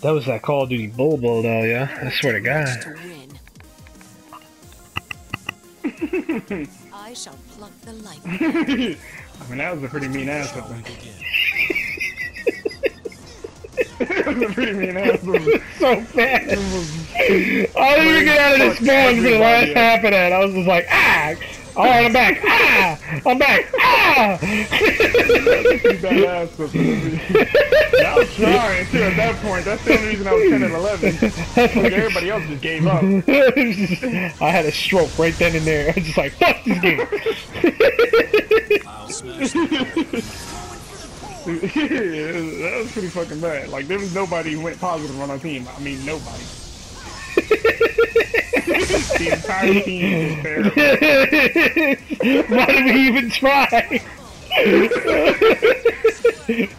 That was that Call of Duty Bull Bull though, yeah? I swear to God. I shall pluck the life. I mean, that was a pretty mean ass something. that was a pretty mean ass so fast. I didn't even get out of the spawn for the last half of that. I was just like, ah! Alright, I'm back. Ah! I'm back. Ah! Pretty badass something. I was trying too at that point. That's the only reason I was 10 and 11. Like, everybody else just gave up. I had a stroke right then and there. I was just like, fuck this game. I'll smash the yeah, that was pretty fucking bad. Like, there was nobody who went positive on our team. I mean, nobody. the entire team terrible. Why did we even try?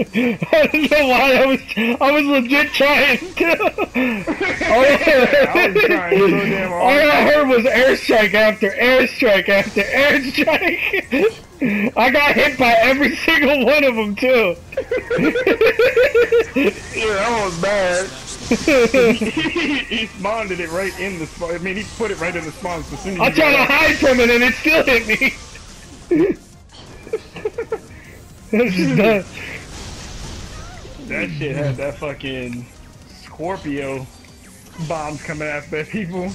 I don't know why I was I was legit trying to. All I, I was trying so damn all. I heard was airstrike after airstrike after airstrike. I got hit by every single one of them too. Yeah, that was bad. he, spawned it right in the spawn. I mean, he put it right in the spawn I'm trying to hide from it and it still hit me. It's just done. That shit had that fucking Scorpio bombs coming after people.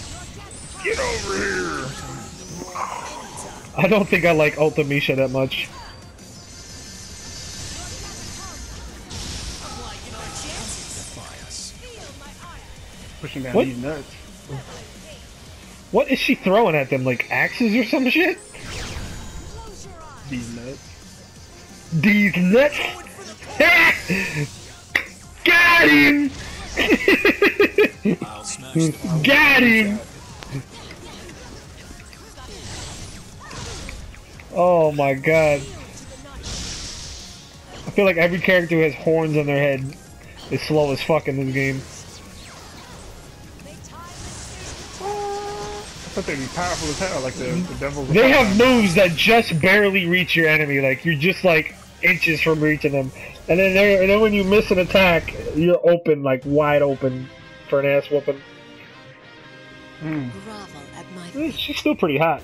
Get over here! I don't think I like Ultimecia that much. Pushing down What? these nuts. What is she throwing at them? Like axes or some shit? These nuts. These nuts. Got him! I'll smash the Got him! Oh my god. I feel like every character who has horns on their head is slow as fuck in this game. I thought they'd be powerful as hell, like the, the devil's. They have moves that just barely reach your enemy. Like you're just like inches from reaching them, and then they and then when you miss an attack, you're open like wide open for an ass whooping. Mm. At my. She's still pretty hot.